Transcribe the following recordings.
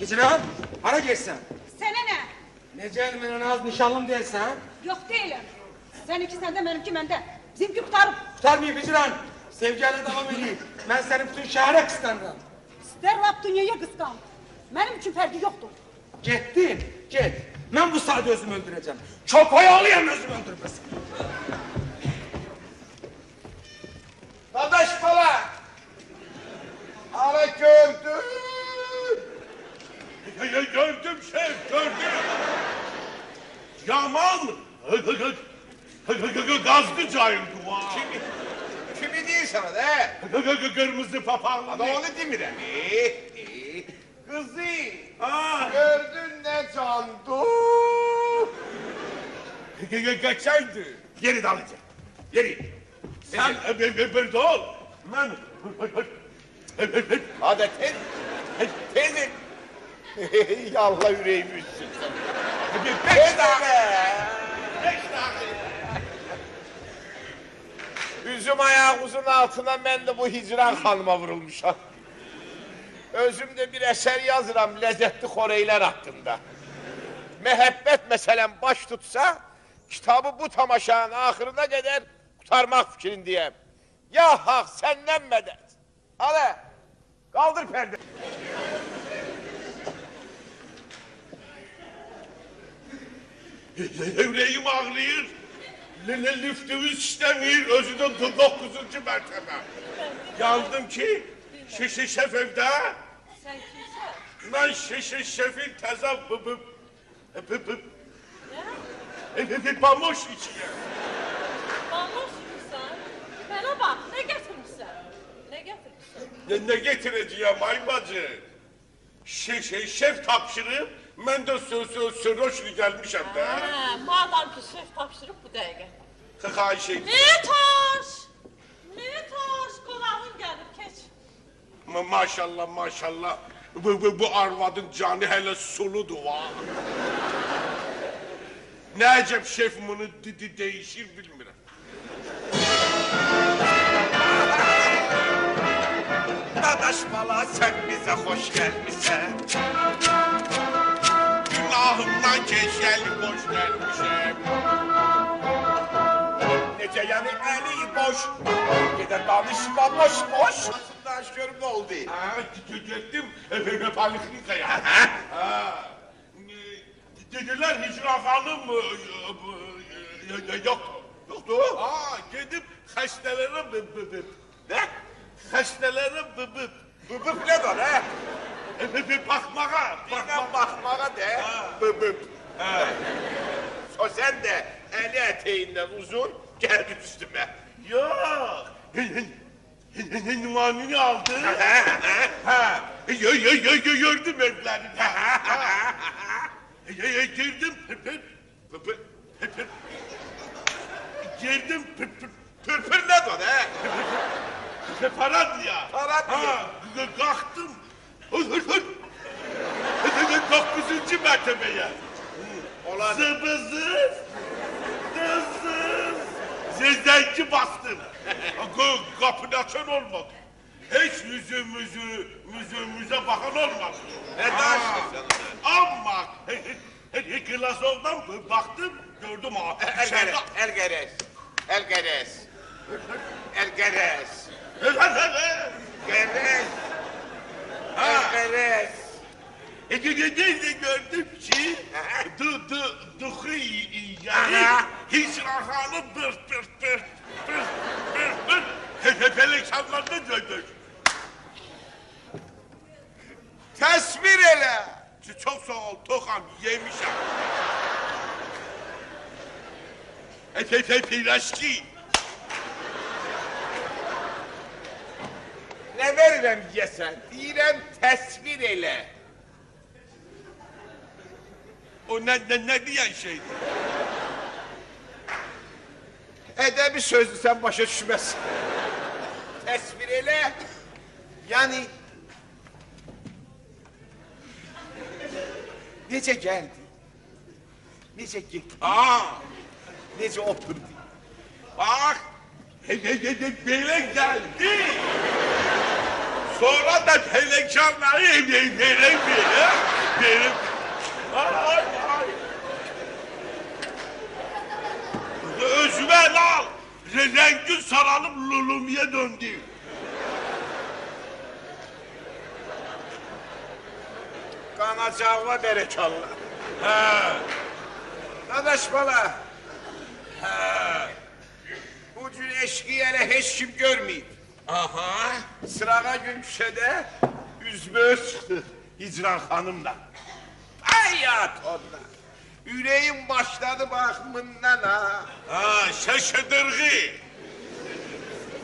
Hicran, hara geçsen. Sana ne? Necel az nişanlım değilsen ha? Yok değilim. Seninki sende benimki bende. Bizimki kurtarıp Tutarmayayım Hicran. Sevgiyle devam edeyim. Ben seni bütün şehre kıskanırım. ister Rab dünyayı kıskan. Benim için ferdi yoktur. Gittin, git. Ben bu saat özümü öldüreceğim. Çok oyalıyım özümü öldürmesin. Kardeş falan. Ara gördüm. Gördüm şef, gördüm. Yaman. Gazlı cahildi var. Kimi, kimi değil sana da? Kırmızı papağanlı. Ada onu değil mi de? Kızı. Aa, Gördün ne candu? geçerdi. Geri dalacak. Geri. Sen burada ol. Ben... Hadi tez. Yallah yüreğimi üstün. Beş Tezine. Beş Üzüm ayağımızın altına ben de bu hicran hanıma vurulmuşam. Özümde bir eser yazıram lezzetli koreyler hakkında. Mehabbet meselem baş tutsa, kitabı bu tamaşanın ahırına kadar kurtarmak fikrindeyim. Ya hak senden medet. Ale, kaldır perde. Yüreğim ağrıyor. Liftimiz istemiyor. Özü de do- dokuzuncu mertebe. Yandım ki şişe şef evde. Sen kimsin? Ben şişe şefin teze bı bı bı bı Ne? bı pamuş içine. Banuş musun? Bana bak ne getirmişsin? Ne getirmişsin? Ne, ne getireceğim ay bacı? Şişe şef tapşırıp ben de sö sö söröşlü gelmişim de. Ha, madem ki şef tapşırıp bu dakika. Kıkay şey. Ne taş? Ne taş? Konağın gelip geç. Ma maşallah maşallah. Bu, bu, bu arvadın canı hele suludu va. ne acep şef bunu di, di, değişir bilmirəm. Dadaş bala sen bize hoş gelmişsen. Günahımdan keçəli boş gəlmişəm. Nece yani eli boş. Gide danışma boş boş. Aslında ne oldu? Ha, getdim efendim poliklinikaya. Ha. e, Dediler Hicra Hanım e, e, e, yok. Yoktu. Aa, gidip bı. Ne? Xəstələrə bı bı. Bıbıp ne var he? E, bakmağa. Birden bakmaya de. Bıbıp. O sen de eli eteğinden uzun geldin üstüme. Yok. Numanını aldı. Ha. Yo yo yo yo gördüm evlerini. Yo yo girdim. Girdim. Pırpır. Pırpır ne var he? Paradya. Paradya. K- Kalktım. Dokuzuncu mertebeye. Olan Zıbızız. Dızız. Zezenci bastım. Kapını açan olmadı. Hiç yüzümüzü, yüzümüze bakan olmadı. Ne dersin Ama Klasov'dan baktım gördüm ha. El içeride- geres, el geres, geres, el geres. E, de gördüm ki du du duhu yani Aha. hiç rahanı bir bir bir bir bir bir Pelikanlarını döndür. Tesbir ele. Çok sağ ol Tokan yemişim. Efe piraşki. Ne verirem yesen, direm tesbir ele. O ne ne ne diyen şeydi? Edebi sözlü sen başa düşmezsin. tesbir ele. Yani nece geldi, nece gitti, Aa, nece oturdu. bak. Sonra da televizyonları evleyin, verin bile. Verin. Ay, ay, ay. Özüme al. Rengi sarılıp lulumiye döndü. Kanacağına berek Allah. He. Dadaş bala. He. Bu cür eşkiyene hiç kim görmeyip. Aha, sırağa gün küçədə üzböz çıxdıq Hicran xanımla. Ay ya torda. Yüreğim başladı bakımından ha. Ha, şaşıdırgı.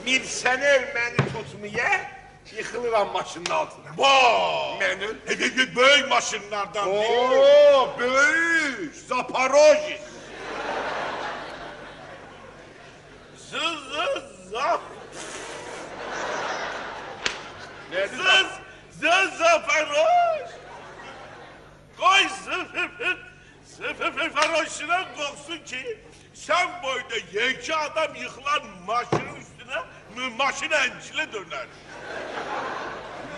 Mirsene beni tutmaya yıkılıram maşının altına. Bo! Menül. Hedefi böyük maşınlardan Oo, değil. Oo, böyük. Zaporojis. Zız ki sen boyda yeki adam yıkılan maşının üstüne mı- maşın encile döner.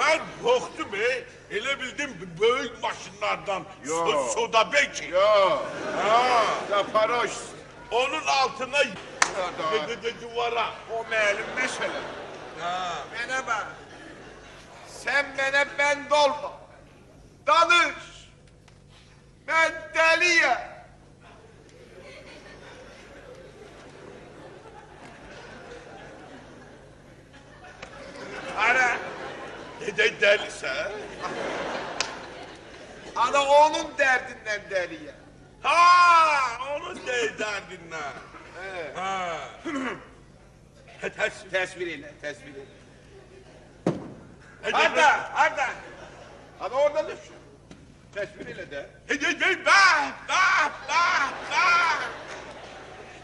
Ben korktum he. Ele bildim büyük maşınlardan. Yo. So, soda beki. Yo. Ha. Zaporojis. Onun altına duvara. O malum mesele. Ha. Bana bak. Sen bana ben dolma. Danış. Ben deliyim. Ara. De, de, delise. Ana onun derdinden deliyim. Ha, onun de derdinle. He. Ha. Ters. Tesbir ile, tesbir ile. Arda, Arda. Hadi orada düş. Tesbir ile de. Hadi hadi bah bah bah bah.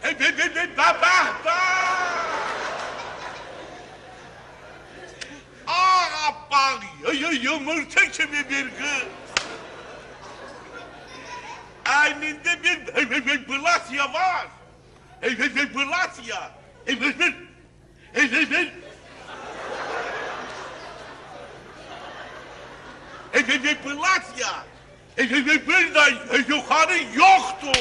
Hadi hadi hadi bah bah bah. Y- y- yumurta gibi bir kız. Elinde bir blasya var. Blasya. Bir- bir- bir- bir- bir- bir- Bir- bir Blasya. Bir- bir- bir de yukarı yoktu.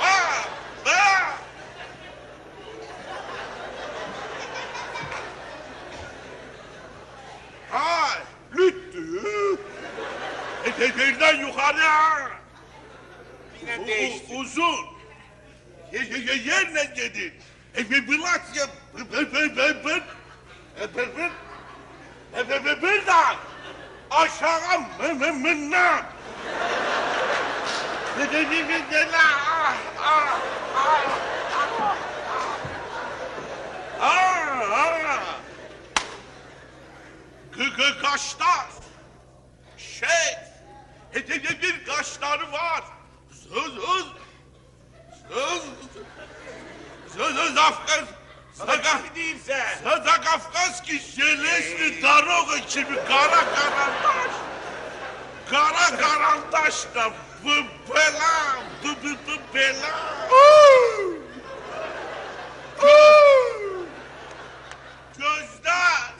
Ha, ha. Ha, lüttü. E, de- Birden yukarı. Yine U- değişti. u- uzun. Ye, ye, ye, yerle yedi. E, bir Blasya. Bir, bir, bir, bir, bir. E, bir, bir. E, bir, bir, birden. Aşağı mı, mı, mı, ne? Ne, ne, ne, ne, ne, ne, ah, ah, ah, kaşlar. Şey, hedefte bir kaşları var. Söz, söz, söz, söz, söz, Afgan, Saga. Saga Kafkaski, Jelesli, Darog gibi kara karandaş. Kara karandaş da bu bela, bu, bu, bu bela. Gözler,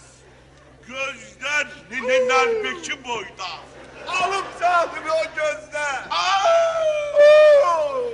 gözler nene narbeki boyda. Alım sahibi o gözde. Alıyor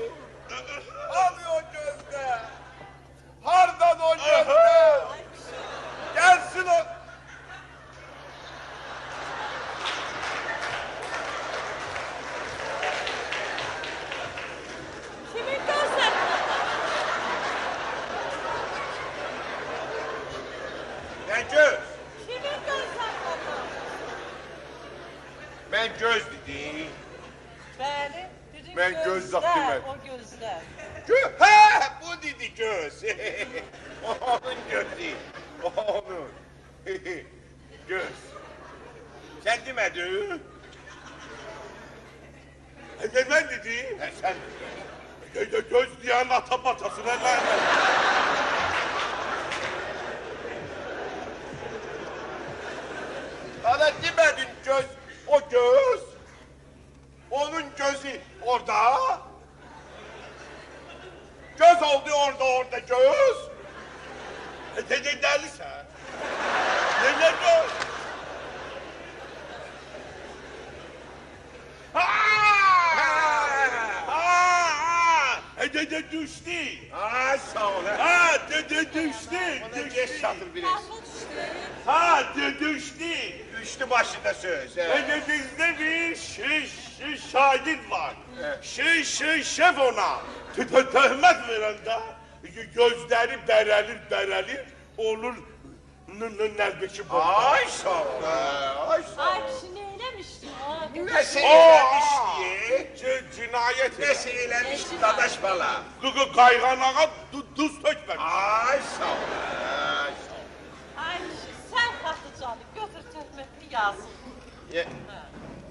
şey şey şef ona. Töhmət verəndə gözləri bərəlir, bərəlir, olur nəzdəki bu. Ay sağ ol. Ay sağ ol. Ay kişi nə eləmişdi? Nəsə eləmişdi? Cinayət nəsə eləmişdi dadaş bala? Qıqı qayğanağa duz tökməmişdi. Ay sağ ol. Ay sən xatıcanı götür töhmətini yazın. Hə.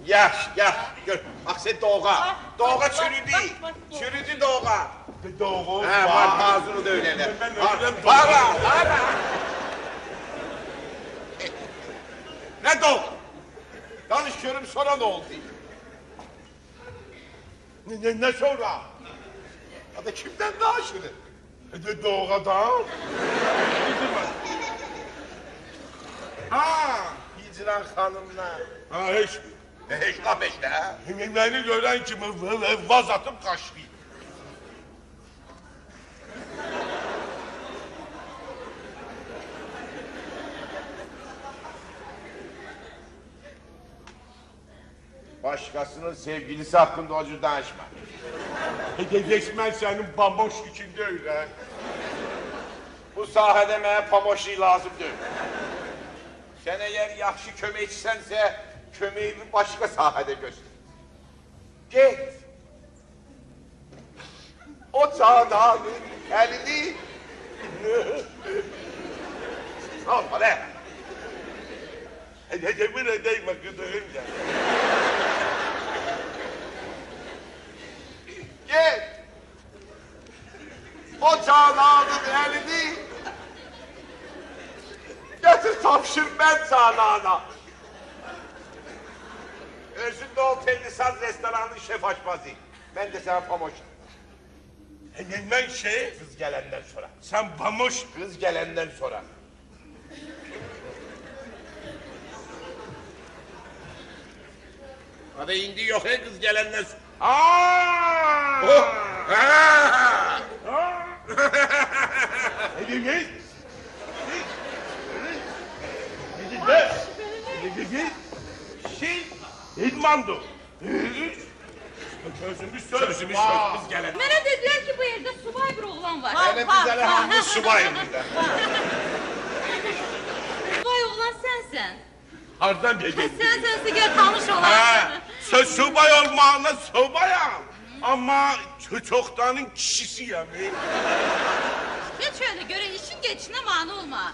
Yaş, yaş. Gör. Bak sen doğuğa. Bak, Doğuğa çürüdü. Çürüdü doğuğa. Doğru. He var ağzını da öyleler. Var, var, var. Ne doğu? Danış körüm sonra ne oldu? Ne, ne, ne sonra? Hadi kimden daha şunu? E de doğadan. Ha. Hicran hanımla. Ha hiç. Laf işte ha? Beni gören kimi vaz atıp kaçtı. Başkasının sevgilisi hakkında cür danışma. Resmen senin bamboş içinde öyle. Bu sahede mənə pamoşi lazım deyil. Sən əgər yaxşı köməkçisənsə, köməyimi başqa sahədə göstər. Get. O çağdanın əlini... Olma ne? Hedemin edeyim gıdığın ya. Get. O çağdanın əlini... Getir tapşır ben çağdana. Özünde otelli saz restoranının şef açmazı. Ben de sana pamoş. Hemen şey, Kız gelenden sonra. sen bamoş Kız gelenden sonra. Hadi indi yok he kız gelenden sonra. Aa! Oh! Ha! Hedemin. Ne? Hedemin. Şey, İdmandı. Sözümü söz. Sözümüz söz kız gelenden. Mənə dedilər ki, bu evdə subay bir oğlan var. Hele biz hele hamı subayım burada. Subay oğlan sənsən. Hardan Hə, dedin? Sənsən, gəl tanış Ha, olarsan. söz subay olmağına subayam. Ama çoktanın kişisiyim. Geç şöyle görə işin geçinə mane olma.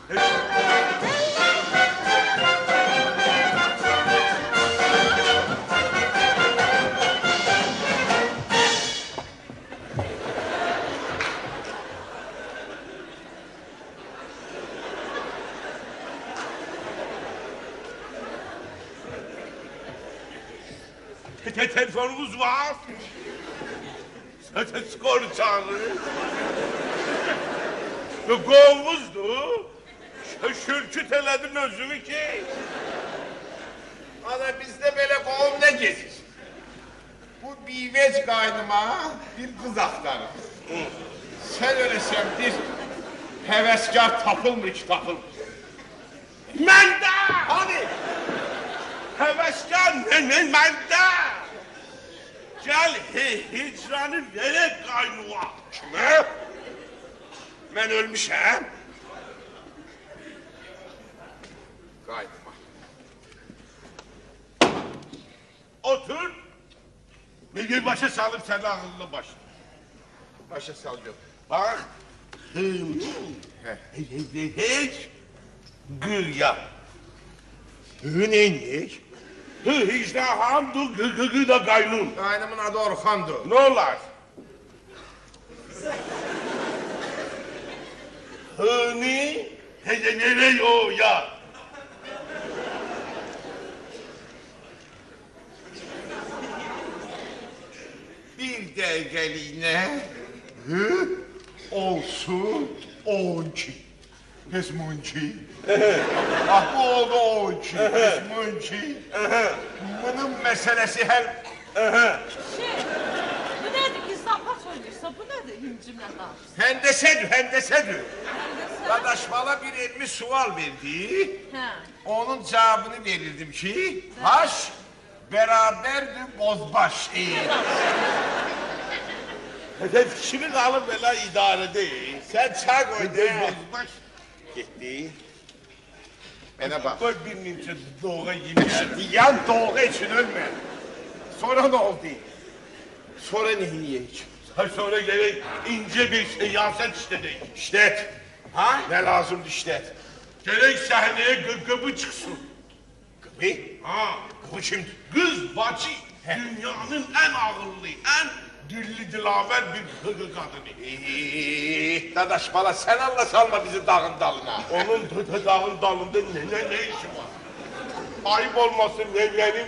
Te- te- Telefonumuz var. Zaten skor çağırır. Ve kovmuzdu. Şaşırtıt eledin özümü ki. Ana bizde böyle kovum ne gezir? Bu biveç kaynıma bir kız aktarır. Sen öyle sen bir heveskar tapılmır ki tapılmır. Mende! Hadi. Heveskar ne ne mende! Gel hicranı verek kaynuğa. Kime? Ben ölmüşəm. Kaynıma. Otur. Bir başa salıp sen ağzını baş. Başa salacağım. Bak. Hım. Hiç. Gül ya. Hı işte hamdu gı gı gı da kaynun. Kaynımın adı Orhan'dı. Ne olar? Hıni? Hede nereye o ya? Bir delgeliğine hı olsun onki. Nesmunki. ah bu oldu onki. Nesmunki. Bunun meselesi her... Şey, bu nedir ki zapat söylüyorsa bu nedir himcimle karşı? Hendesedir, hendesedir. Hendese. Dadaş bana bir elmi sual verdi. Onun cevabını verirdim ki haş beraberdi bozbaş. Ee, Hedef kişinin alın bela idare değil. sen çay koy de. Bozbaş. Gitti. Bana bak. Koy birinin için doğru yemeği. Yan doğru için ölme. Sonra ne oldu? Sonra ne yiyecek? Sonra gerek ince bir şey yansen işte değil. İşlet. Ha? Ne lazım işlet? Gerek sahneye gı gıbı çıksın. Ne? Ha? Bu şimdi. Kız bacı dünyanın en akıllı, en dilli dilaver bir hıgı kadını. Ee, dadaş bala sen anla salma bizi dağın dalına. Onun dağın dalında ne, ne, ne işi var? Ayıp olmasın ne benim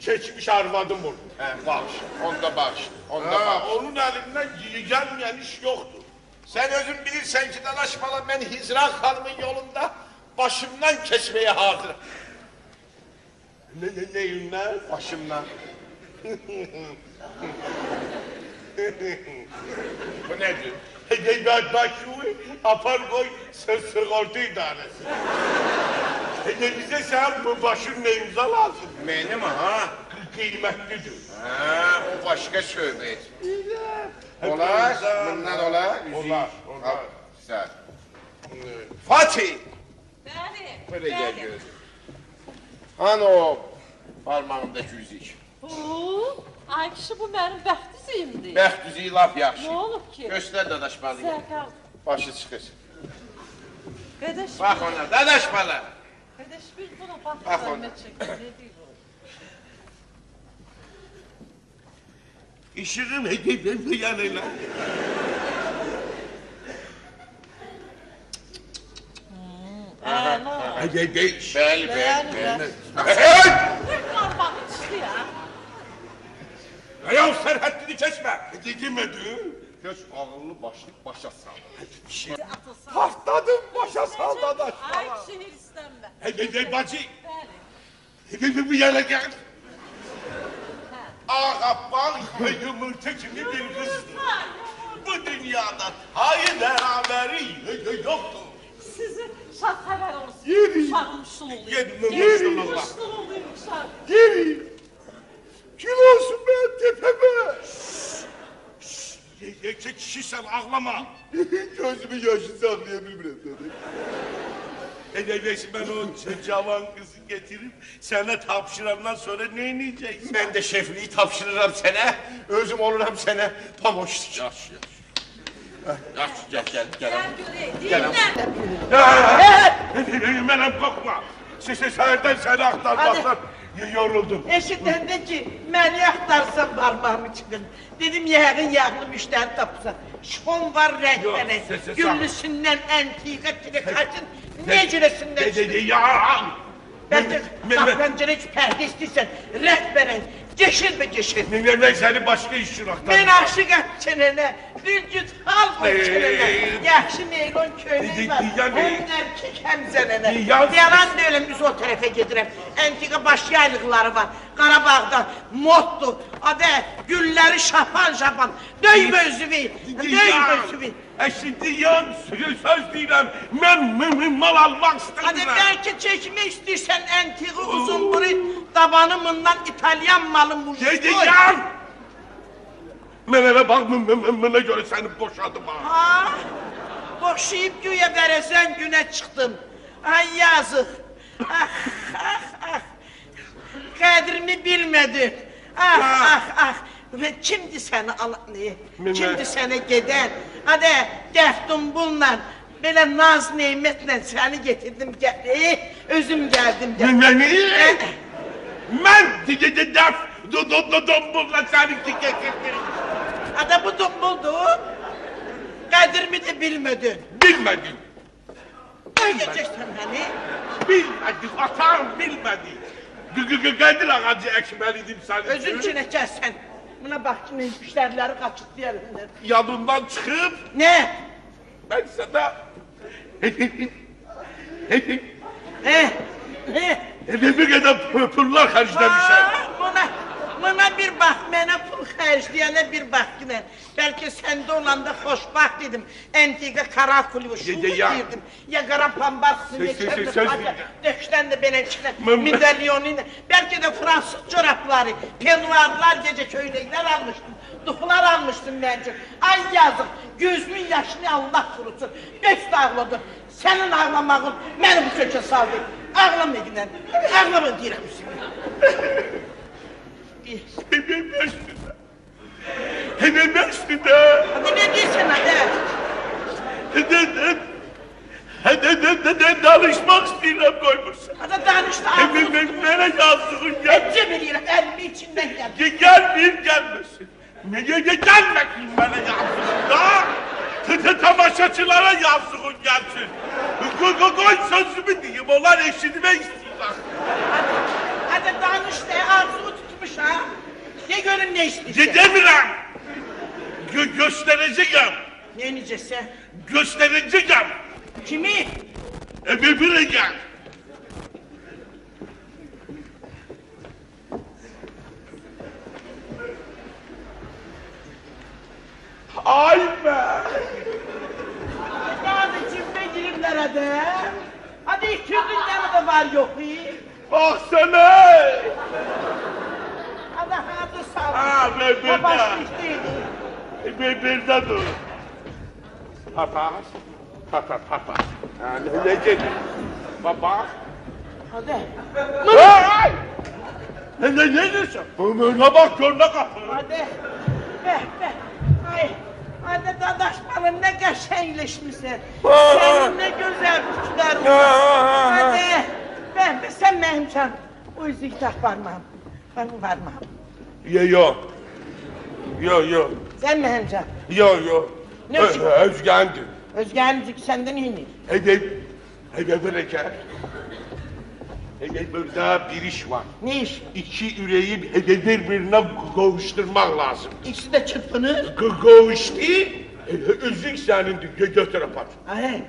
çekmiş arvadım olur. He bağış. Onda bağış. Onda Ha, bağış. onun elinden gelmeyen iş yoktur. Sen özün bilirsen ki dadaş bala ben Hicran Hanım'ın yolunda başımdan kesmeye hazırım. Ne, ne, neyinler? Başımdan. Bu nedir? Hey, ben başımı apar koy sigorta idaresi. Hey, bize sen bu başın ne imza lazım? Benim ha. Kı- Kıymetlidir. Ha, o başka söhbet. Hep Ola, imza- bundan ola. Olar, olar. Güzel. Fatih. Bəli. Böyle gel bəli. göz. Hani o parmağındaki yüzük. Oo, ay kişi bu benim bəxtizimdir. Bəxt yüzüğü laf yaxşı. Ne olub ki? Göster dadaş balı. Zərkal. Başı çıxır. Qardaş, Bak ona dadaş balı. qardaş bir buna bax. Bax ona. deyir? İşiğin hedefinde yanıyla. Əla. Hey, hey, Bəli, bəli, Bəli, bəli. Parmağı çıxdı ya. Ya Serhaddini kesme. Demedi. Göz ağıllı başlık başa sal. Atılsın. Patladım başa sal dadaş Ay kişi hirslənmə. Hey, hey, bacı. Bir yana gel. Ağa bal ve yumurta gibi bir kızdı. Bu dünyada hayır beraberi yoktu. Sizi xəbər olsun. Uşağım şululuyum. Yedi, Yedi, şulullah. şululuyum uşaq. Geri. Kim olsun be tepeme. Yekçe kişi sen ağlama. Gözümü yaşı saklayabilmirəm. Edeylesin ben o cavan kızı getirip sana tapşırandan sonra ne yiyeceksin? Ben de şefliği tapşırırım sana. Özüm olurum sana. Pamoştuk. Yaş yaş. Yaş gel gel gel. Gel görək, dinlə. Benim korkma. Sesi sahiden seni aktarmaktan yoruldum. Eşitəndə ki, məni axtarsan parmağımı çıxın. Dedim yəqin yağlı müştəri tapsan. Şifon var rəhbərə. ses- ses- Güllüsündən, əntiqə, kaçın. Ne cürəsindən De, de, de, çıxın. ya. Bəlkə Me- me- qapıncını heç pərdə istəyirsən. Geçir be geçir. Ben, ben seni başka iş için aktardım. Mən aşıqam çənənə, bir cüt hal bu. Yaxşı neylon köynək Di- var, həm erkek, zənənə. Ya- Yalan deyiləm, biz o tərəfə gedirəm. Əntiqə baş yaylıqları var, Qarabağda moddur. Adə, gülləri şapan şapan. Döymə özüvi, döymə özüvi. E şimdi yan söz deyirəm. Mən mal almaq istəyirəm. belki çekmek istiyorsan entiği uzun burun tabanımından İtalyan malı muştu. Dedi yan. Mən elə bax, mən- mən- mən- mənə görə səni boşadım ha. Ha? Boşayıp güya veresen güne çıktın. Ay yazık. Ah ah ah. Kadrini bilmedin. Ah ah ah. Ve kimdi seni alan ne? Bilmem. Kimdi seni geden? Hadi deftum bununla. Böyle naz nimetle seni getirdim gel. Özüm geldim gel. Mən məni Eh, mən de de de def do do do dombulla səni getirdim. Ada bu dumbuldu. Kadirimi de bilmedin. Bilmədim. Ne diyeceksin hani? Bilmədim. Atam bilmədi. Qədir ağacı əkməli idim sənin Özün üçün əkərsən. Buna bax ki, müştəriləri qaçırtdı yerində. Yadımdan çıxıb... Nə? Mən sənə... Nə? Nə? Bir qədər pullar xərcləmişəm. Buna buna bir bak, bana pul xərcləyənə bir bax günə. Bəlkə səndə olanda xoşbaxt dedim. Entika kara kuluşu Ye- ye- ya. paça. Döşten de benim içine Mım- milyonuyla. Belki de Fransız çorapları, penuarlar, gece köylekler almıştım. Duhlar almıştım bence. Ay yazık, gözümün yaşını Allah kurusun. Beş ağladı. Senin ağlamağın beni bu köşe saldı. Ağlama giden, ağlama diyelim Bir- Hemen üstünde. Hemen üstünde. Hadi ne diyorsun hadi? Danışmak istiyorum koymuşsun? Hadi danış da Hemen ben nereye yazdığın gel. Hepsi bilirim, elimi içinden gel. Ge- Gelmeyeyim gelmesin. Niye ge- gelmesin bana yazdığın da? Tı tamaşaçılara yazdığın gelsin. Koy koy sözümü diyeyim onlar eşitime istiyorlar. Hadi danış de tutmuş ha. Ne görün ne istiyorsun? Ge- Demirem. Gö göstereceğim. Ne nicesi? Göstereceğim. Kimi? Öbürüne gel. Ay be! Bazı çifte girimler hadi. Hadi günler de var yok iyi. Baksana! Hadi hadi sağ ol. Ha, ben burada. Babaş bittiydi. Bir birde dur. Papa. Papa papa. Ha, ne ne dedi? Papa. Hadi. Ay! Ne ne ne diyorsun? Ömrüne bak gör ne kapı. Hadi. Be be. Ay. Hadi dadaş bana ne geçenleşmişsin. Senin ne güzel kuşların var. Hadi. Ben sen benim can. O yüzden kitap varmam. Ben varmam. Yo yo. Yo yo. Sen benim can. Yo yo. Ne Ö- için? Özgendi. Özge'nin senden iyi. Hedef. Hedef. Hedef burada bir iş var. Ne iş? İki yüreği hedef birbirine kavuşturmak lazım. İkisi de çırpınır. K- Kavuştu. Üzük senin gö götür apat. Ay,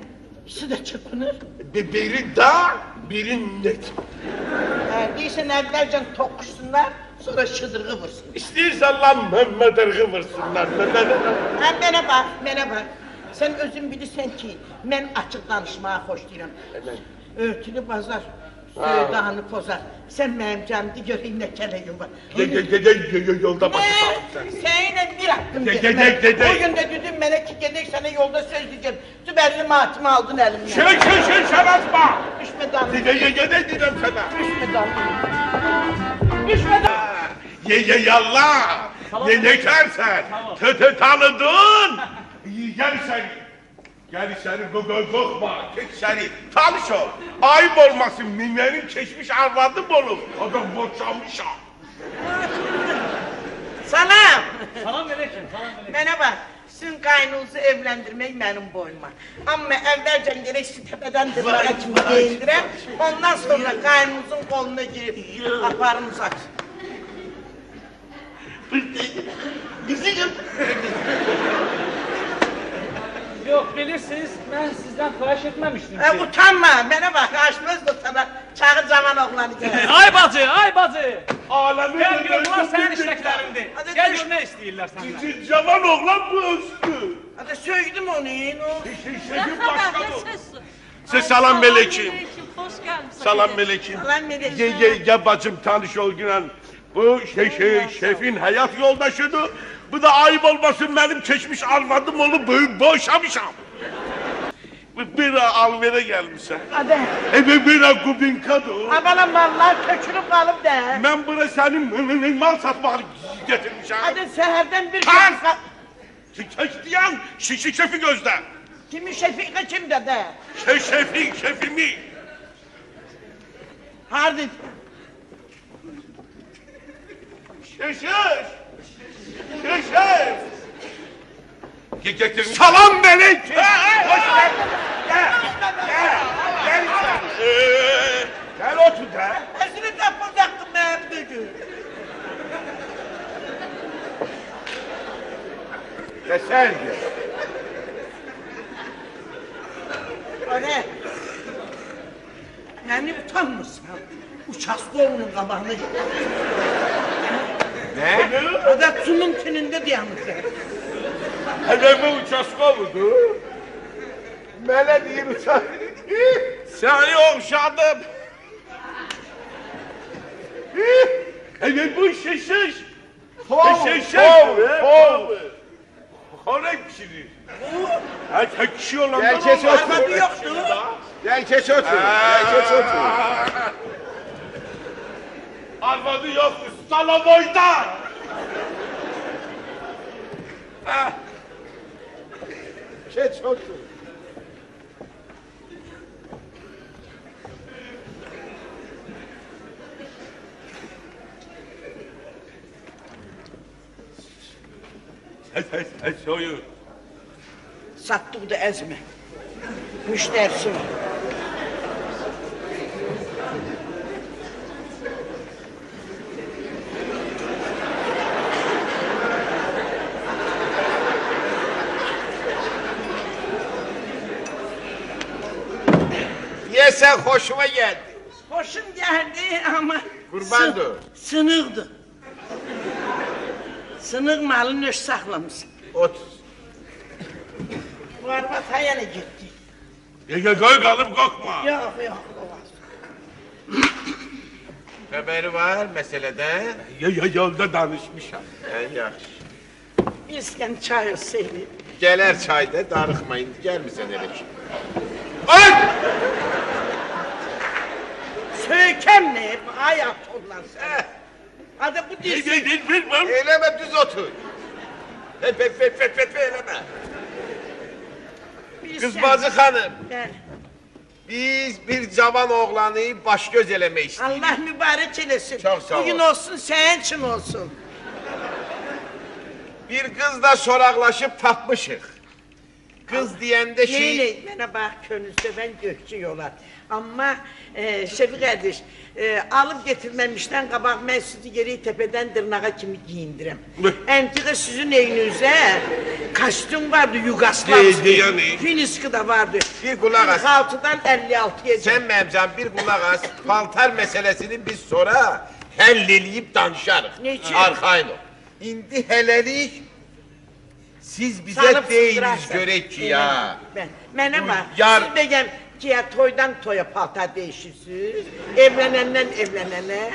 ikisi de çırpınır. Bir- Biri daha, biri net. Ha, değilsen evvelce tokuşsunlar, sonra şıdırgı vursun. İstiyorsan lan Mehmet Ergı vursunlar. Ha, bana bak, bana bak. Sen özün bilirsen ki, ben açık danışmaya hoşlayıram. Örtülü bazar, söğüdağını pozar. Sen benim canımda göreyim ne keleğin var. Ge- ge- ge- ge- ge- Yolda başa Ne? sağlık sen. Seninle bir hakkım Ge- ge- ge- ge- O gün de dedim bana ki gedek sana yolda söz diyeceğim. Tüberli matımı aldın elimden. Şey şey şey şaratma. Düşme damla. Ge- ge- ge- dedim sana? Düşme damla. Düşme damla. Ye ye yallah. Ne ne kersen. Tı tı tanıdın. Gel içeri. Gel içeri go go korkma. Geç içeri. Tanış ol. Ayıp olmasın. Minnenin geçmiş arvadım olur. Adam boşanmış ha. Salam. Salam aleyküm, salam aleyküm. Bak. Sizin kaynunuzu evlendirmek benim boynuma. Ama evvelce gerek şu tepeden dırnağa kimi giyindirem. Ondan sonra kaynunuzun koluna girip aparın uzak. Bizim Yok bilirsiniz ben sizden xahiş etmemiştim E, ki. utanma. Bana bak. Açmaz da sana. Çağır zaman oğlanı gel. Ay bacı, ay bacı. Alemin Gel gör bunlar senin işleklərindir. Hadi Gel gör ne istəyirlər səndən. Cavan oğlan bu özlü. Hadi söyledim onu. yine o. Başka bu. Size selam melekim. Hoş. Salam melekim. Ye ye ye bacım tanış ol Gülen. Bu şey, şey şefin hayat yoldaşıdır. Bu da ayıp olmasın benim geçmiş almadım onu boşamışam. Bu bir alvere gelmişse. Hadi. E bir bir kubinkadır. Abalan vallahi köçürüp kalıp de. Ben buraya senin mal satmak getirmişim. Hadi seherden bir gün... Çeşdiyan şişi şefi gözde. Kimi Şefika kim de de. Şey şefi şefimi. Hardi. Şeşiş. Şeşiş. Getirmiş. Salam melek. Hoş geldin. Gel. Gel. Gel içeri. Ee, Gel otur da. Esini de fırdattım ben dedi. Gel. O ne? Yani utanmışsın. Uças kolunun kabağını. Ne? Ada sunun tininde dayanmışlar. Hedeme uçaskovudu. Mele değil uçak. Seni okşadım. Evet bu şişiş. Fov, Şişiş. fov, fov. Kore pişirir. Ha çekişiyor lan. Gel geç otur. Gel geç otur. Gel geç otur. Arvadı yoktu. Salamoyda. Geç Sen sen sen soyun. Sattık da ezme. Müşterisi var. Yesen hoşuma geldi. Hoşum geldi ama... Kurbandı. sı- Sınıktı. Sınık malını öz saklamışsın. Otur. Bu araba hayale gitti. Ya gel koy kalıp kokma. Yok yok. Haberi var meselede. Ya, ya yolda danışmışam. En yaxşı. İsken çay olsaydı. Gələr çayda darıxmayın. Gəlmirsən elə ki. Söykəm ne? Hayat onlar sen. Hadi bu Ne dizi. ne ne bir var. Eləmə düz otur. Hep hep hep hep hep eləmə. Qız bacı xanım, Ben. biz bir cavan oğlanı baş göz eləmək istəyirik. Allah mübarek eylesin. Çok sağ ol. Bugün olsun senin için olsun. Bir qızla soraqlaşıb tapmışıq. Qız deyəndə şey... Neyle? Bana bak könülse ben gökçü yola. Ama e, Şefik e, alıp getirmemişten kabak ben sizi geri tepeden tırnağa kimi giyindirem. Entika sizin evinize kostüm vardı Yugoslav. De- de yani. Finiski de vardı. Bir kulak as. 46'dan 56'ya. Sən mənim can bir qulaq as. Paltar məsələsini biz sonra həll eləyib danışarıq. Neçə? Arxayın ol. İndi hələlik siz bizə Sanıp sığdırarsan. görək ki ya. Ben, mənə bak. yar- Siz ki ya toydan toya paltar değişirsiniz. Evlenenden evlenene.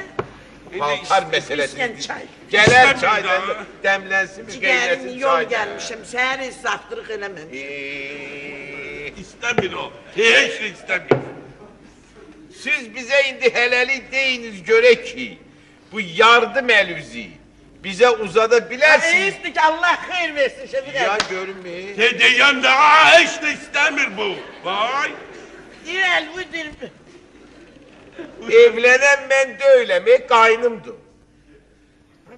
Paltar. İskən çay. Çaydan daha. dəmlənsin, bir qeyrəsin yol gelmişim. Seher israftırık elemem. Eee, İstemiyor o. Hiç istemiyor. Siz bizə indi hələlik deyiniz görək ki, bu yardım əlüzi bizə uzada bilərsiniz. İyisin ki Allah hayır versin Şefik Ya abi. görünmür. De hiç de istemiyor bu. Vay. Direl bu dil. Evlenen mən deyiləm, qaynımdır.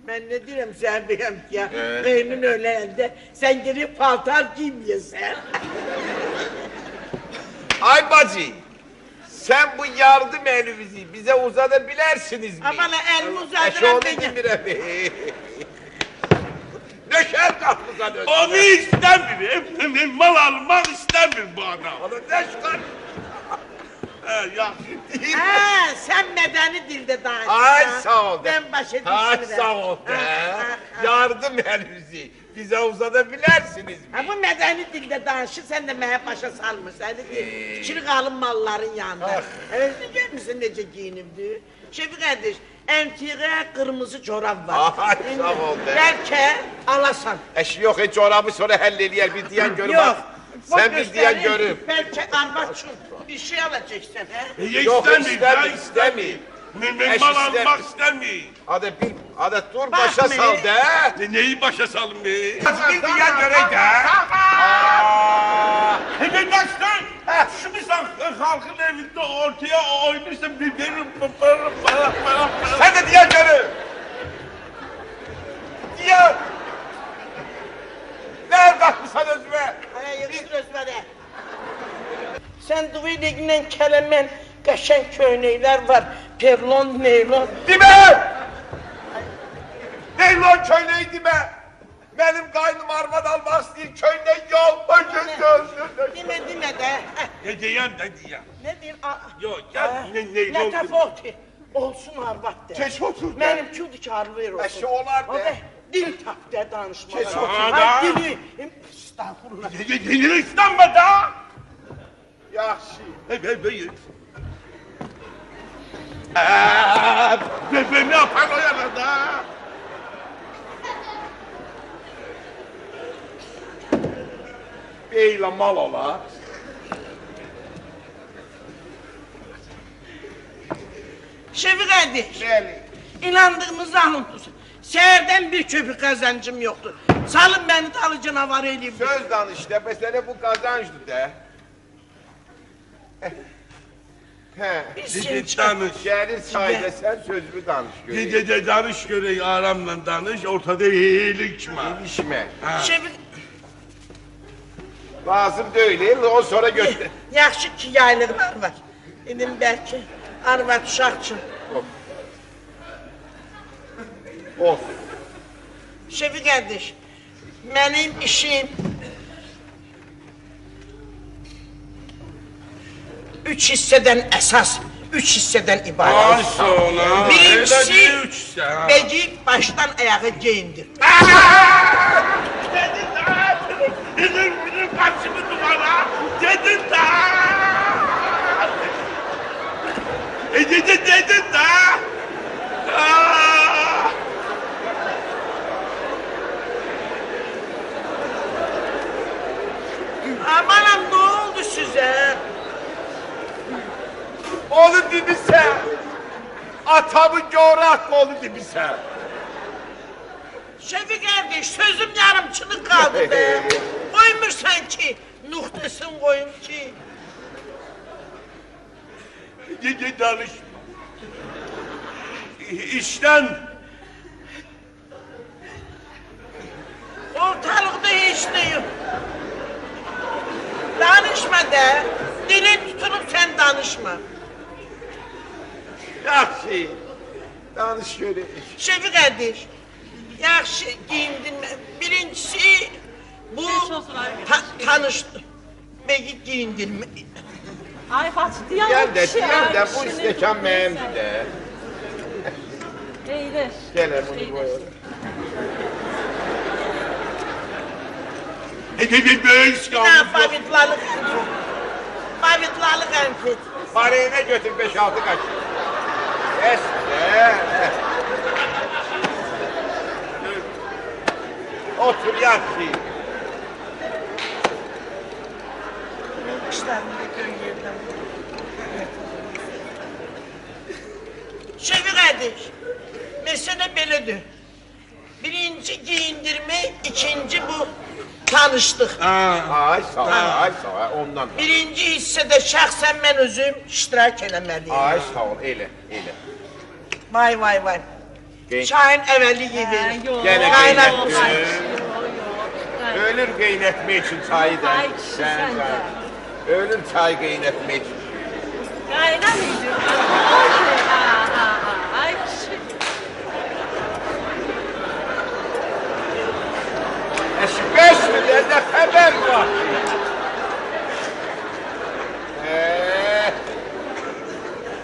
Ben ne diyeyim sen beyim ki ya. Evet. Beynin öyle elde. Sen geri paltar giymiyorsun. Ay bacı, sen bu yardım elinizi bize uzatabilirsiniz mi? Ama la elimi uzadıran benim. Nöşer kaplıza dönsün. Onu istemiyor. Hem mal almak istemiyor bu adam. Onu ne çıkar? He, ya. Ha, sen medeni dilde daha. Ay sağ ol. Ben baş edeyim. Ay sağ ol de. Yardım elinizi bize uzatabilirsiniz mi? Ha bu medeni dilde danışır, sen de mehep başa salmış. Sen de Ee. içini kalın malların yanında. Ah. Evet, biliyor musun nece giyinimdi? Şefik kardeş, entige kırmızı çorap var. Ay, sağ ol be. Belki alasan. Eşi yok hiç orabı sonra halleliyel bir diyen görüm. Yok. Sen bir diyen görüm. Belki arbaçın bir şey alacaksın. He? E, Yok istemiyor. Ben, ben Eş mal almak istemiyor. Hadi bir, hadi dur Bak başa be. sal de. Ne, neyi başa salın be? Bir diyen görek de. Hemen baştan. Şu bir halkın evinde ortaya oynuyorsa bir benim Sen de diyen görüm. Sən dua edəkdən kələmən qəşən köynəklər var. Perlon, neylon. Demə! Neylon köynəyi demə! Mənim qaynım arvad almaq istəyir, köynək yox, böcün gözlüdür. Demə, demə də. Ne deyəm, ne deyəm? Ne deyim? Yox, gəl, ne, neylon. Lətəf oldu. Olsun arvad de. Keç otur de. Mənim küldü ki, arvayır olsun. Əşi olar de. Dil tap de danışmalar. Keç otur. Ha, dili. Estağfurullah. Dili, dili, İstanbul'da. Yaxşı. Hey, hey, hey. Eee, be- be- ne yapan o yanında? Beylə mal ola. Şefik kardeş. Bəli. İnandığınızı alın. Seherden bir köpük kazancım yoktu. Salın beni dalı canavar eleyim. Söz danış da, məsələ bu qazancdır da. Hə. Biz Danış. Gəlir çayda sən sözümü danış görək. Gece de danış görey aramla danış ortada iyilikme. İşmə. Şefik Lazım deyil, o sonra götür. yaxşı ki yaylığlar var. Dedim belki arvad uşaq üçün. Of. Şefik kardeş, benim işim üç hisseden esas, üç hisseden ibaret. sonra. Birincisi, beci baştan ayağa giyindir. Dedin daha. Bizim bizim karşımı duvara. Dedin daha. E dedin dedin daha. Aa! Amanam ne oldu size? Onu dibisə. Atamın coğraf onu dibisə. Şefik kardeş, sözüm yarımçılık kaldı be. Koymuşsan ki, nuhtesin koyun ki. Gece danış. İşten Ortalıkta hiç ne yok. Danışma de. Dilin tutunup sen danışma. Yaxşı. Danış görək. Şefik kardeş. Yaxşı giyindin. Birincisi bu ta- tanış Begi giyindirme. Ay bacı diyan Gəl də, deyən də bu stəkan mənimdir də. Eylir. Gəl bunu Ne iskamız yok. babitlalık enfet. Babitlalık enfet. Parayına götür 5-6 kaç. Es. Otur gör yerden. Şefik kardeş. Mesele belədir. Birinci giyindirme, ikinci bu tanıştık. Ay sağ ol, ay sağ ol. Ondan. Birinci hissədə şəxsən mən özüm iştirak eləməliyim. Ay sağ ol, elə, elə. Vay vay vay. Çayın əvvəli Ha, gibi. yok. Gene Kaynak qeynət olsun. görür. Ölür üçün çayı da. Ay kişi sen de. Ölür çay. Kaynamayacak. Ha ha ha. Ay kişi. Eşbeş mi de xəbər var. Eee,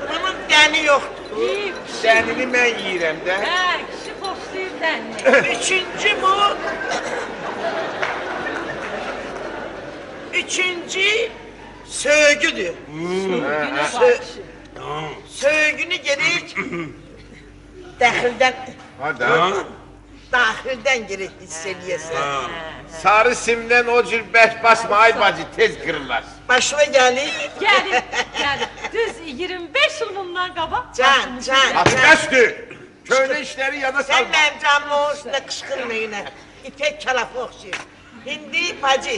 Bunun dəni yoxdur. İyi kişi. sənini mən yeyirəm də. Ha kişi hoşlayır denli. Üçüncü bu. Üçüncü sövgüdür. Güne Sö- bak kişi. Sövgünü gerek dəxildən, Hadi. daxildən gerek hiss eləyəsən. Sarı simdən o cür bək basma ay bacı tez qırılar. Başına gəlir. Gelin, gelin. Düz 25 yıl bundan kabak. Can, can. Bəsdir. Köhnə işləri yana Sən salma. mənim canımın üstünə qışqırma yenə. İpək kələfi oxşayır. İndi bacı,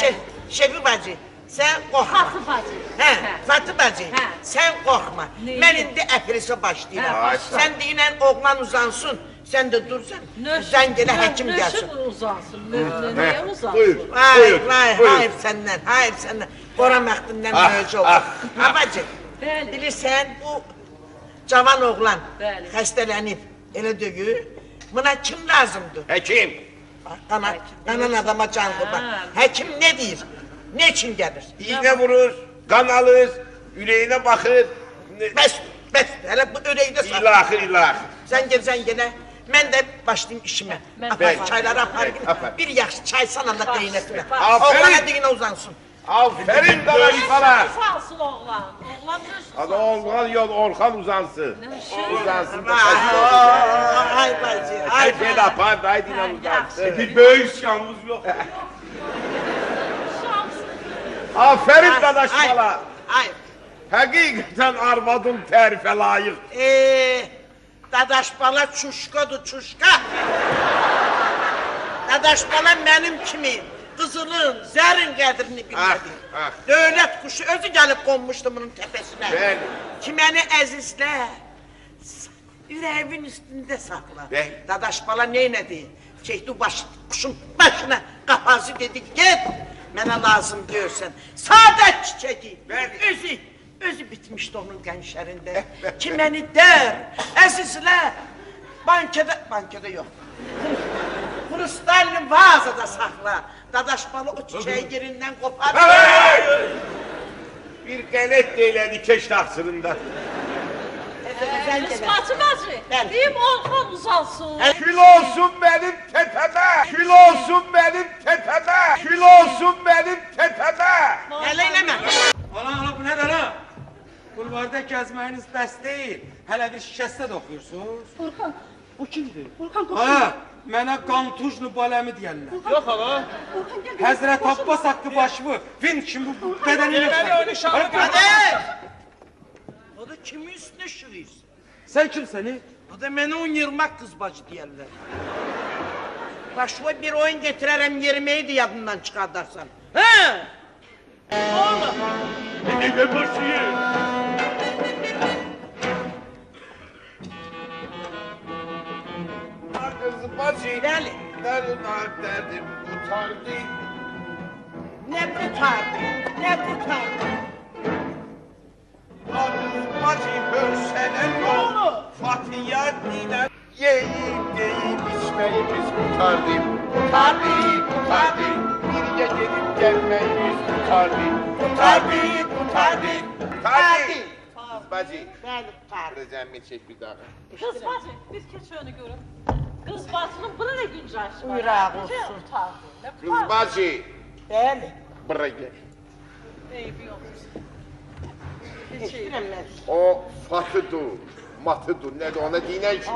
şef, şefi bacı, sən qorxma. Fatı bacı. Hə, Fatı bacı, Hə. sən qorxma. Mən indi əprisə başlayıram. Başla. Sən deyinən oğlan uzansın, Sen de dursan. Nöşin, sen gene hekim gelsin. Nöşin uzansın. Nöşin'e uzansın. Buyur. Hayır, buyur, hayır, buyur. hayır senden. Hayır senden. Koran vaktinden ah, mövcü olur. Ah, Babacık, ah. bilirsən bu cavan oğlan Bəli. xəstələnib, elə döyür. Buna kim lazımdır? Həkim. Qana, qanan adama can qurban. Həkim ne deyir? Ne için gelir? İğne vurur, kan alır, yüreğine bakır. Bəs, bəs, hele bu yüreğine sakın. İllahı, illahı. Sen gel, sen gene Ben de başlayayım işime. Aparayım. Peki, aferin. Bir yaş çay sana da kıymetine. Aferin. Oğlana dine uzansın. Aferin dadaşbala. Sağ olsun oğlan. Oğlan Adı Orhan yok Orhan uzansın. Uzansın da Ay bacı, ay Ay ben apar dayı dine uzansın. Bir böyük şanımız yok. Aferin dadaşbala. Ay, Hakikaten arvadın terife layık. Ee, dadaş bala çuşkadı çuşka. dadaş bala benim kimi kızılın, zərin qədrini bilmədi. Ah, ah. Dövlət quşu özü gəlib qonmuşdu bunun təpəsinə. Bəli. Ki məni əzizlə, ürəyimin üstündə saxla. Bəli. Dadaş bala neynədi? Çəkdi baş, quşun başına qapazı dedi, get, mənə lazım deyirsən. Sadət çiçəyi, Bəli. Özü, bitmişdi onun qənşərində. Ki məni dər, əzizlə, bankada, bankada yox. Kristalli vazada saxla. Dadaş balı o çiçeği yerindən qopar. Bir qəlet deyiləni keş taksırında. Kısmatı bacı. Ben- Deyim Orhan uzansın. Kül olsun benim tepeme. Kül olsun benim tepeme. Kül olsun benim tepeme. Gəl eləmə. Ana ana bu nedir ha? Bulvarda gezməyiniz bəs deyil. Hələ bir şikəstə də oxuyursunuz. Furkan, Bu kimdir? Furkan koş. Ha, mənə qantujlu baləmi deyərlər. Yok hala. Furkan gel. Həzrət Abbas haqqı başımı, fin kimi bu bədəni Gel öyle şahı Hadi. O da kimin üstüne şırıyız? Sən kimsən? O da beni un yırmak kız bacı diyorlar. Başıma bir oyun getirerem yerimeyi de yadından çıkartarsan. He? Oğlum. Ne ne başı? Kızım bacı. Bəli. Derin ah derdim kurtardı. Ne? Ne kurtardı? Kızım bacı bölsene ne olur. Fatiha dinen. Yiyip deyip içmeyimiz kurtardı. Kurtardı, kurtardı. Bir gecedip gelmeyimiz kurtardı. Kurtardı, kurtardı. Kurtardı. Kız bacı. Kurtardı. Rezemi çek bir daha. Kız bacı bir keç önü görün. Kız bacının buna ne güncəş var. Urağı Necə olsun. Kız bacı. Bəli. Buraya gel. Eybi yok. O fatıdır, matıdır, ne de ona dinen ki.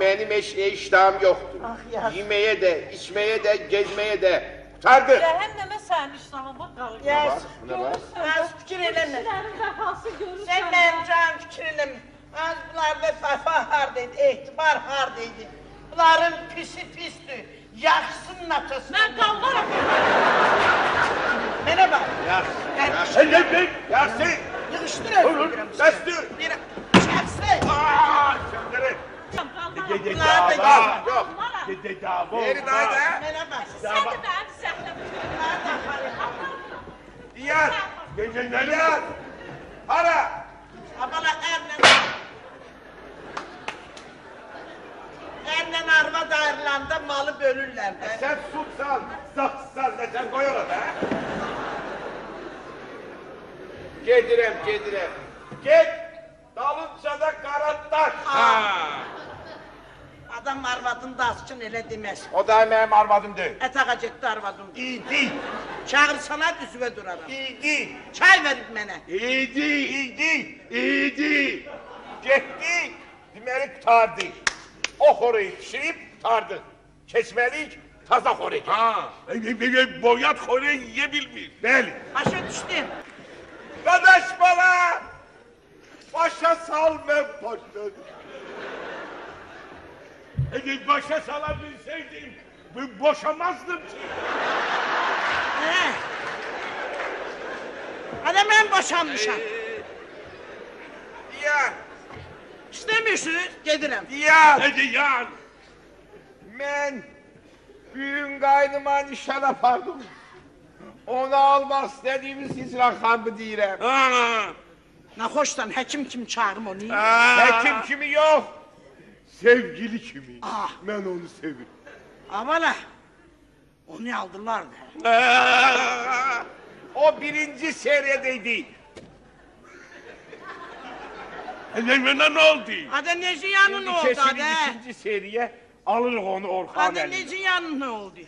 Benim eşeğe iştahım yoktu. Ah ya. Yemeye de, içmeye de, gezmeye de. Kurtardı. Cəhənnəmə sənin iştahına qalır. Yes. Ne var? Az fikir vəfası görürsən. Sen benim canım fikir eləmə. Az bunlarda safa hardaydı, etibar hardaydı. Bunların pisi pisti. Yaxşısının atası. Mən qalmaram. Mənə bak. Yaxşı, Ben yaxşı. Ne ne? Yaxşı. yığışdır Dur, öldürürüm. Destur. Bir çaksın. Aaa, söndürün. Bunlar da dava. gel. Yok. Dede dava. Verin haydi. Mənə bak. Sən də mənim zəhləmi Diyar. Gece ne diyar? Para. Abala erle. Erle arva ayrılanda malı bölürler de. Sen su sal, sak sal da sen koy orada. ha? Gedirem, gedirem. Git. Dalınca da karantaş. Adam arvadın da açkın elə demez. O da benim arvadımdır. Ət ağacetdi arvadım. İyiydi, Çağırsana düzüve duraram. iyiydi. Çay verip mənə. İyiydi, iyiydi, iyiydi. Gitti, deməli tutardı. O xoruyu pişirip tutardı. Keçmelik taza xoruyu. Ha, e, e, e, boyat kore yiyebilmiş. Bəli. Başa düşdün. Dadaş bala! Başa sal ben başladım. E, başa salabilseydim bu- boşamazdım ki. Hə. Hələ mən boşanmışam. Ya, İstəmirsiniz? Gedirəm. ya. Hadi yan. Ben büyün kaynıma nişan yapardım. Onu almak istediğimiz Hicran Han'ı deyirəm. Ha. Naxoşdan həkim kimi çağırım onu. Hekim kimi yok. Sevgili kimi. Ah. Ben onu sevirim. Avala. Onu aldılar da. Aa, O birinci serideydi. Evlenmene ne oldu? Hadi ne ziyanın oldu hadi. ikinci seriye alırıq onu Orxan Hadi ne ziyanın oldu?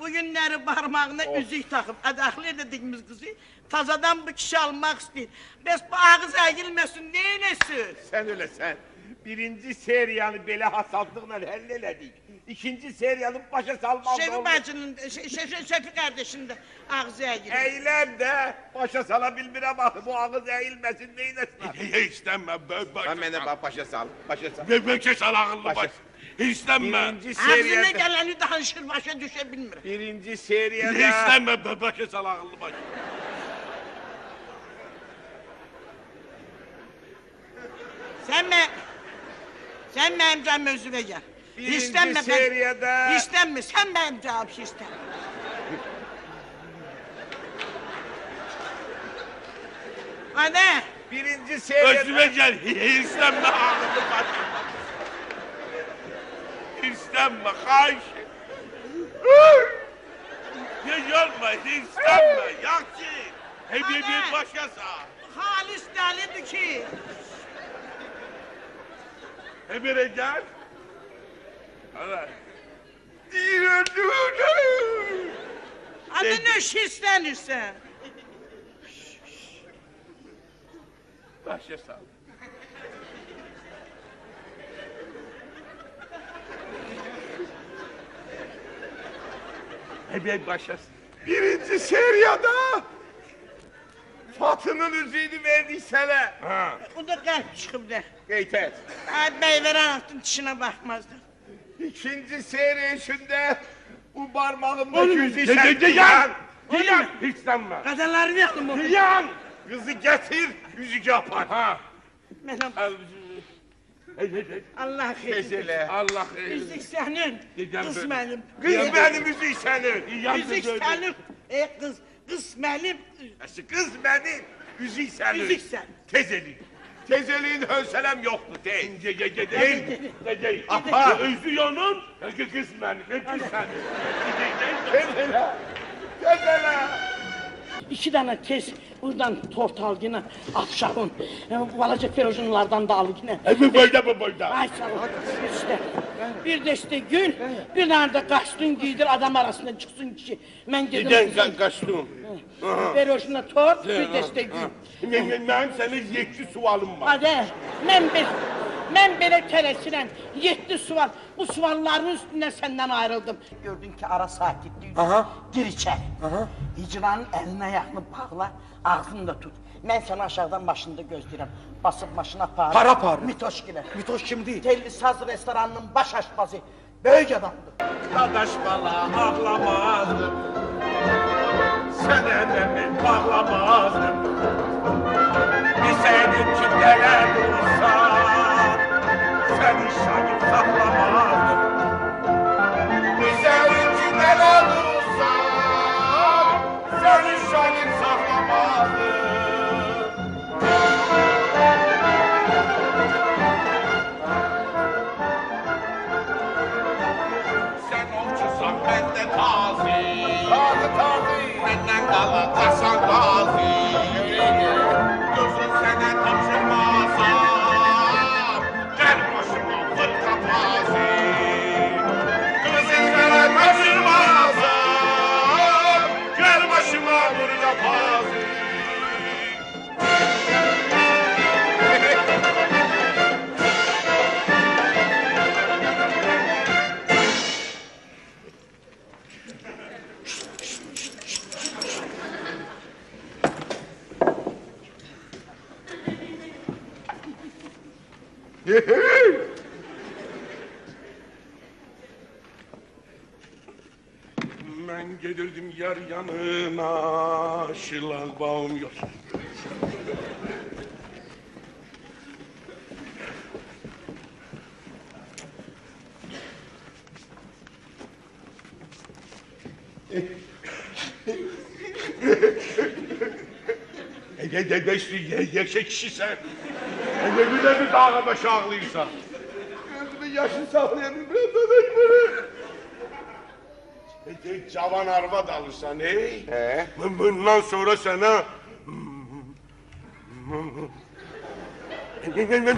Bugünleri parmağına üzük takıp adaklı dediğimiz kızı tazadan bu kişi almak istiyor. Bes bu ağız eğilmesin neylesin? Sen öyle sen. Birinci seriyanı belə hasadlıqla həll elədik. İkinci seriyanı başa salmaq Şefi olmaz. bacının, şey, şey, şey, Şefi kardeşinin de ağzı eğilir. Eylem de başa sala bilmirəm axı bu ağız eğilmesin neyləsin? İstenme. Ben, Sen mənə bax başa sal, başa sal. Ben belki sal ağıllı Başa- baş. İstenme. Birinci Ağzına seriyede, geleni danışır başa düşebilmir. birinci seriyede İstenme. Ben belki sal ağıllı baş. Sen mi? Sen benim canım özüne gel. birinci İstenme ben. seriyede İstenme sen benim canım istenme. Hadi. birinci seriyede Özüme gel. İstenme ağıllı baş. İstenme. Kaç. Ya yorma. İstenme. Yakçı. Hep bir bir başkası. Halis delidir ki. Emire gel. Evet. Hadi ne şişlenirsen. Başa sal. Hep başa sal. birinci seriyada Fatının üzüğünü verdik sana. Ha. Bu da kalp et. Hadi beyveren aklın dişine bakmazdı. İkinci seriyesinde bu parmağımda Oğlum, yüzü sen. gel. Yan. İstenme. Kadınlarını yaktım onu. Yan. Kızı getir, yüzük yapar. Ha. Hey. Allah elə. Allah Yüzük senin. Dedem Kız böyle. benim. Kız benim yüzük senin. Yüzük senin. E benim. Əsi Kız benim, yüzük senin. Yüzük sen. Tez elin. Tez elin hövsələm yoxdur, tez. Gel gel gel Gel. gel. Gel. Apa. Özü yanın. Kız benim. Kız sen. Tez elə. İki tane tez buradan tort al yine akşamın. E, Balaca ferojunlardan da al yine. Bu boyda bu sağ ol. İşte. Bir de işte gül, bir tane de kaçtın giydir adam arasında çıksın kişi. Ben dedim. Kızım, sen kaçtın? Ferojuna tort, bir de işte gül. Benim sana yekçi sualım var. Hadi, ben bir, ben böyle teresilen yetti sual. Bu sualların üstüne senden ayrıldım. Gördün ki ara sakitliği. Aha. Gir içeri. Aha. Hicranın eline ayağını bağla, ağzını da tut. Ben seni aşağıdan başında gözləyirəm. Basıb maşına para. Para aparır. Mitoş gilə. Mitoş kimdi? Telli Saz restoranının baş aşpazı. Böyük adamdır. Dadaş bala ağlamazdım. Sen elimi bağlamazdın. Bilseydim ki neler olsa, şahit saklamazdım. Neler olsa, seni saklamazdım. Sen ben de tazi. Tazi tazi. Benden kalacaksan tazi. Ben gelirdim yar yanına, şılağım yok. Ege de beşli ye, yeşek kişisen. Elə bir də bir dağa baş ağlayırsan. Gözümü yaşın saxlaya bilmirəm dədək beni. Peki cavan arvad alırsan ey. He? Bundan sonra sana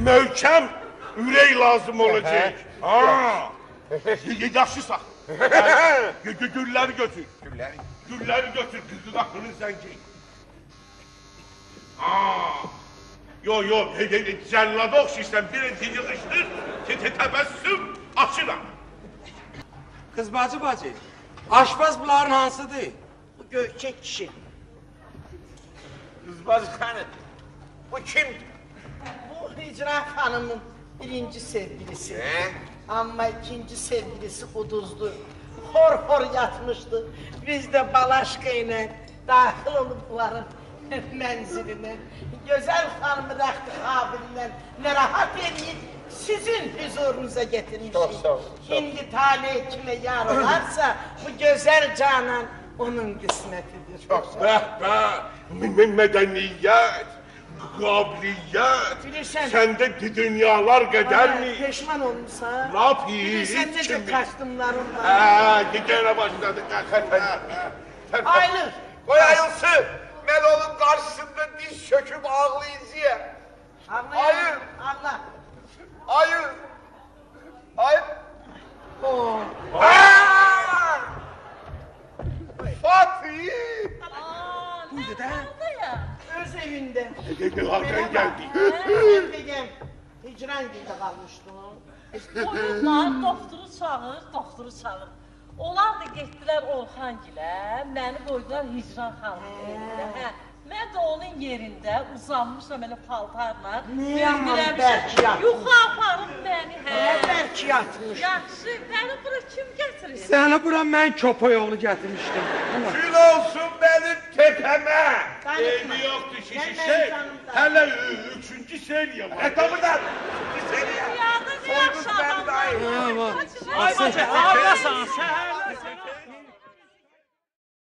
möhkəm ürək lazım olacaq. Ha. Yaşısan. Gülləri götür. Gülləri? Gülləri götür. Qızın axırın zəngi. Aa. Yo yo, cəllada oxşayırsan, bir yığışdır, təbəssüm açıram. Kız bacı bacı. Aşpaz bunların hansıdır? Bu gökçek kişi. Kızbaz hanım. Bu kimdir? Bu Hicran Hanım'ın birinci sevgilisi. He? Ama ikinci sevgilisi kuduzdu. Hor hor yatmıştı. Biz de balaşka ile dahil olup bunların menziline. Güzel hanımı raktık abinden. Ne rahat edin sizin huzurunuza getirmişim. Çok sağ ol, sağ ol. Şimdi talih kime yar olarsa bu güzel canan onun kısmetidir. Çok bəh, mədəniyyət, qabiliyyət, Bilirsən- səndə dünyalar Bana mi? Peşman olmuşsa. Ne yapayım? Bilirsen ne de kastımlarım var. Hə, gene başladı. Aylır. Koy ayılsın. Ben onun karşısında diz çöküp ağlayacağım. Anlayın. Allah. Ayıl. Ayıl. Oo. Aa! Fatih. Nerede ya? Öz evinde. Hakan geldi. Ben diyeceğim. Hicran gibi kalmıştı doktoru çağır, doktoru çağır. Onlar da getdilər Orxangilə, məni qoydular Hicran xanımın evinə. Hə, Ben de onun yerinde uzanmışam elə paltarla. Ne yaman bərk yatmış. Yuxa aparın bəni. Hə. Ne bərk yatmış. Yaxşı, məni bura kim gətirir? Səni bura mən köpək oğlu gətirmişdim. Kül olsun benim tepeme. Evi yoktu şişi şey. Hele üçüncü seriye var. E tabi da. Üçüncü seriye. Dünyada ne yaşadın? Ayma. Ayma. Ayma. Ayma. Ayma. Ayma. Ayma. Ayma.